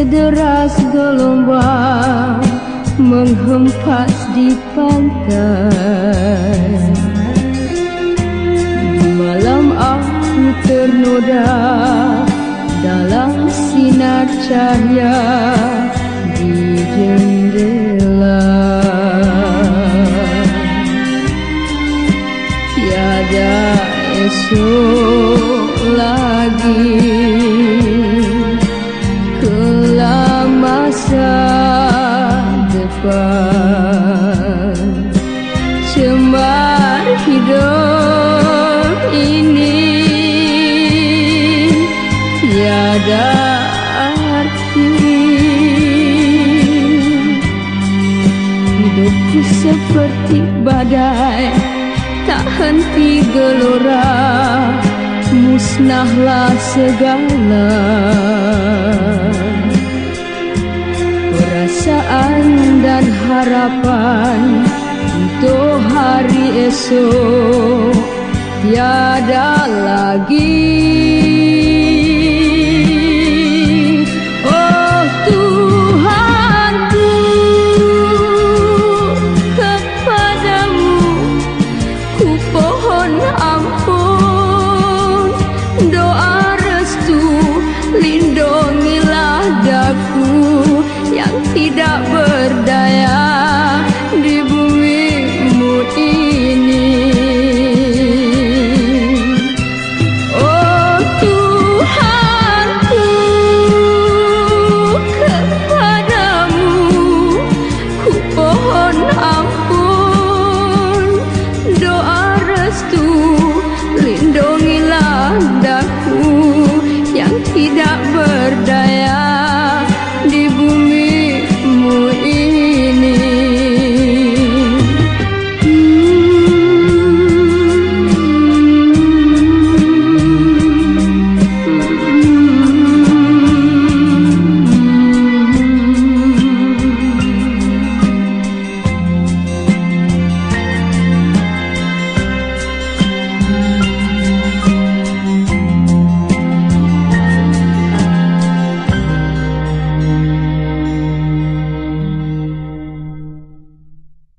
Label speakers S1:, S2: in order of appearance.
S1: Deras gelombang menghempas di pantai. Di malam aku ternoda dalam sinar cahaya di jendela. Tiada esok lagi Tiada arti. Hidupku seperti badai Tak henti gelora. Musnahlah segala perasaan dan harapan untuk hari esok. Tiada lagi. 薄昏暗。